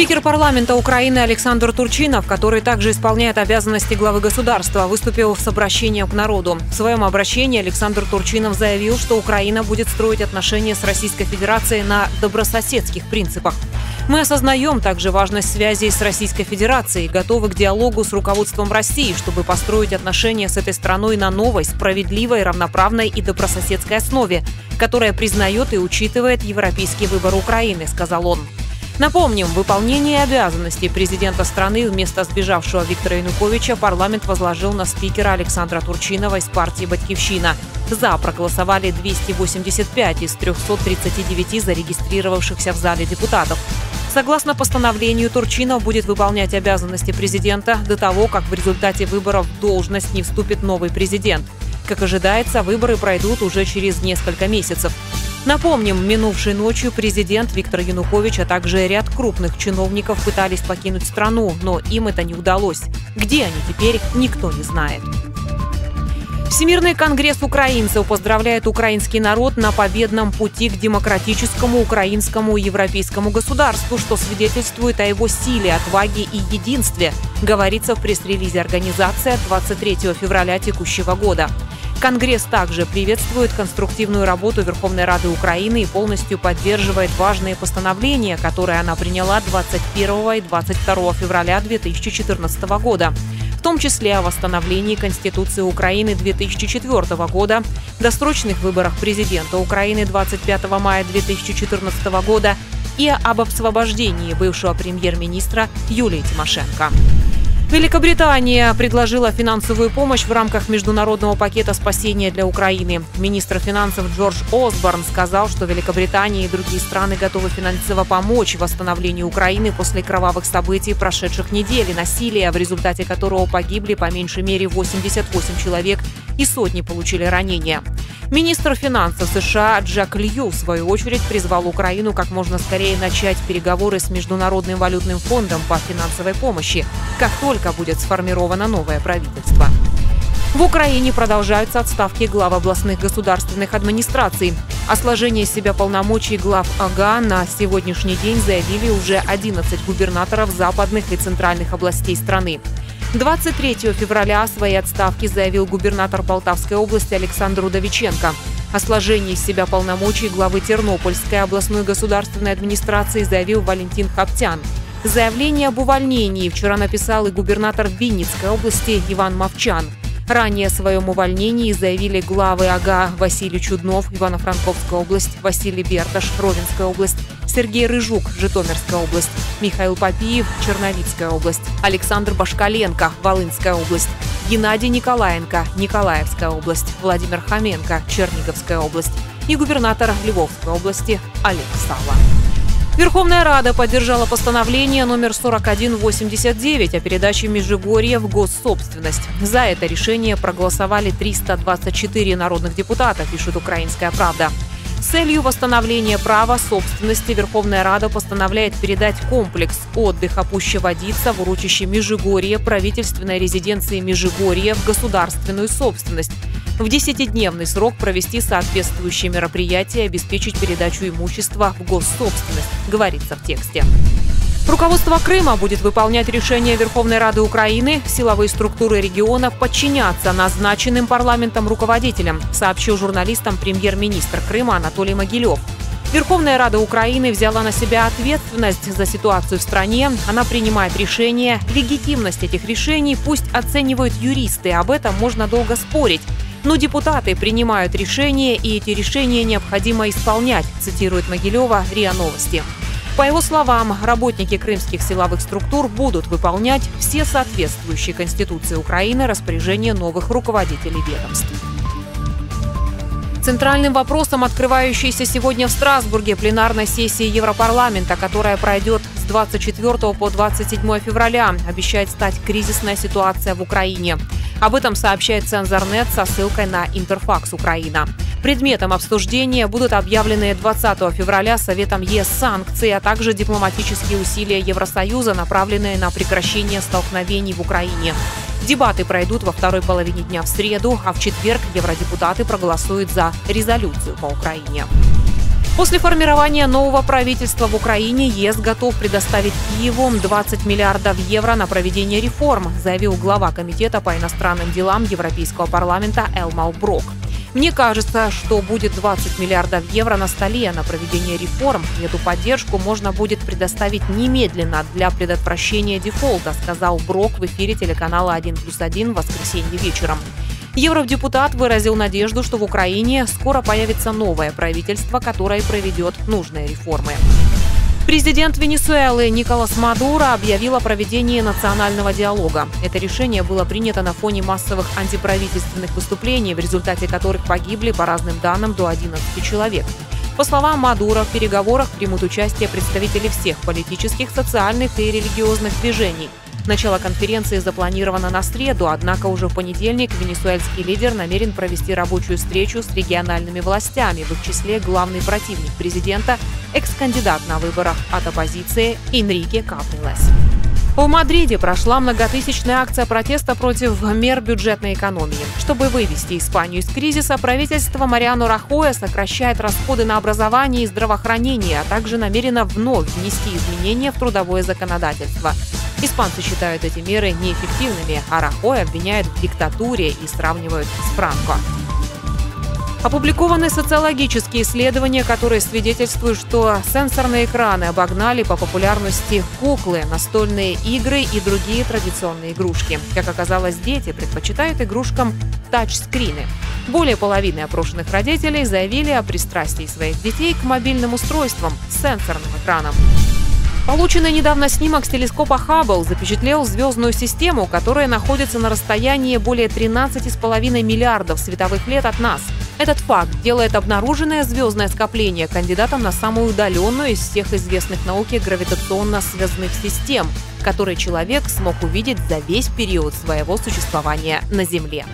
Спикер парламента Украины Александр Турчинов, который также исполняет обязанности главы государства, выступил с обращением к народу. В своем обращении Александр Турчинов заявил, что Украина будет строить отношения с Российской Федерацией на добрососедских принципах. Мы осознаем также важность связи с Российской Федерацией, готовы к диалогу с руководством России, чтобы построить отношения с этой страной на новой, справедливой, равноправной и добрососедской основе, которая признает и учитывает европейский выбор Украины, сказал он. Напомним, выполнение обязанностей президента страны вместо сбежавшего Виктора Януковича парламент возложил на спикера Александра Турчинова из партии «Батькивщина». За проголосовали 285 из 339 зарегистрировавшихся в зале депутатов. Согласно постановлению, Турчинов будет выполнять обязанности президента до того, как в результате выборов в должность не вступит новый президент. Как ожидается, выборы пройдут уже через несколько месяцев. Напомним, минувшей ночью президент Виктор Янукович, а также ряд крупных чиновников пытались покинуть страну, но им это не удалось. Где они теперь, никто не знает. Всемирный конгресс украинцев поздравляет украинский народ на победном пути к демократическому украинскому и европейскому государству, что свидетельствует о его силе, отваге и единстве, говорится в пресс-релизе организации от 23 февраля текущего года. Конгресс также приветствует конструктивную работу Верховной Рады Украины и полностью поддерживает важные постановления, которые она приняла 21 и 22 февраля 2014 года в том числе о восстановлении Конституции Украины 2004 года, досрочных выборах президента Украины 25 мая 2014 года и об освобождении бывшего премьер-министра Юлии Тимошенко. Великобритания предложила финансовую помощь в рамках международного пакета спасения для Украины. Министр финансов Джордж Осборн сказал, что Великобритания и другие страны готовы финансово помочь восстановлению Украины после кровавых событий прошедших недель и насилия, в результате которого погибли по меньшей мере 88 человек и сотни получили ранения. Министр финансов США Джак Лью, в свою очередь, призвал Украину как можно скорее начать переговоры с Международным валютным фондом по финансовой помощи, как только будет сформировано новое правительство. В Украине продолжаются отставки глав областных государственных администраций. О сложении себя полномочий глав АГА на сегодняшний день заявили уже 11 губернаторов западных и центральных областей страны. 23 февраля о своей отставке заявил губернатор Полтавской области Александр Удовиченко. О сложении из себя полномочий главы Тернопольской областной государственной администрации заявил Валентин Хаптян. Заявление об увольнении вчера написал и губернатор Винницкой области Иван Мовчан – Ранее о своем увольнении заявили главы АГА Василий Чуднов, Ивано-Франковская область, Василий Берташ, Ровенская область, Сергей Рыжук, Житомирская область, Михаил Попиев, Черновицкая область, Александр Башкаленко, Волынская область, Геннадий Николаенко, Николаевская область, Владимир Хоменко, Черниговская область и губернатор Львовской области Олег Сава. Верховная Рада поддержала постановление номер 4189 о передаче Межигорья в госсобственность. За это решение проголосовали 324 народных депутата, пишет «Украинская правда». Целью восстановления права собственности Верховная Рада постановляет передать комплекс отдыха Пуща-Водица в урочище Межигорье правительственной резиденции Межигорье в государственную собственность в десятидневный срок провести соответствующие мероприятия и обеспечить передачу имущества в госсобственность, говорится в тексте. Руководство Крыма будет выполнять решение Верховной Рады Украины, силовые структуры региона подчиняться назначенным парламентом руководителям, сообщил журналистам премьер-министр Крыма Анатолий Могилев. Верховная Рада Украины взяла на себя ответственность за ситуацию в стране. Она принимает решения. Легитимность этих решений пусть оценивают юристы. Об этом можно долго спорить. Но депутаты принимают решения, и эти решения необходимо исполнять, цитирует Могилева РИА Новости. По его словам, работники крымских силовых структур будут выполнять все соответствующие Конституции Украины распоряжения новых руководителей ведомств. Центральным вопросом открывающейся сегодня в Страсбурге пленарной сессии Европарламента, которая пройдет с 24 по 27 февраля, обещает стать кризисная ситуация в Украине. Об этом сообщает Цензорнет со ссылкой на Интерфакс Украина. Предметом обсуждения будут объявлены 20 февраля Советом ЕС санкции, а также дипломатические усилия Евросоюза, направленные на прекращение столкновений в Украине. Дебаты пройдут во второй половине дня в среду, а в четверг евродепутаты проголосуют за резолюцию по Украине. После формирования нового правительства в Украине ЕС готов предоставить Киеву 20 миллиардов евро на проведение реформ, заявил глава Комитета по иностранным делам Европейского парламента Элмал Брок. Мне кажется, что будет 20 миллиардов евро на столе на проведение реформ, эту поддержку можно будет предоставить немедленно для предотвращения дефолта, сказал Брок в эфире телеканала 1 плюс 1 в воскресенье вечером. Евродепутат выразил надежду, что в Украине скоро появится новое правительство, которое проведет нужные реформы. Президент Венесуэлы Николас Мадуро объявил о проведении национального диалога. Это решение было принято на фоне массовых антиправительственных выступлений, в результате которых погибли, по разным данным, до 11 человек. По словам Мадуро, в переговорах примут участие представители всех политических, социальных и религиозных движений – Начало конференции запланировано на среду, однако уже в понедельник венесуэльский лидер намерен провести рабочую встречу с региональными властями, в их числе главный противник президента, экс-кандидат на выборах от оппозиции Энрике Каприлес. В Мадриде прошла многотысячная акция протеста против мер бюджетной экономии. Чтобы вывести Испанию из кризиса, правительство Мариано Рахоя сокращает расходы на образование и здравоохранение, а также намерено вновь внести изменения в трудовое законодательство. Испанцы считают эти меры неэффективными, а Рахой обвиняют в диктатуре и сравнивают с Франко. Опубликованы социологические исследования, которые свидетельствуют, что сенсорные экраны обогнали по популярности куклы, настольные игры и другие традиционные игрушки. Как оказалось, дети предпочитают игрушкам тачскрины. Более половины опрошенных родителей заявили о пристрастии своих детей к мобильным устройствам с сенсорным экраном. Полученный недавно снимок с телескопа Хаббл запечатлел звездную систему, которая находится на расстоянии более 13,5 миллиардов световых лет от нас. Этот факт делает обнаруженное звездное скопление кандидатом на самую удаленную из всех известных науке гравитационно-связных систем, которые человек смог увидеть за весь период своего существования на Земле.